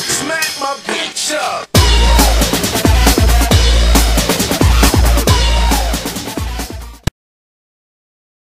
Smack my bitch up.